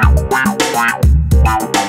wow wow wow wow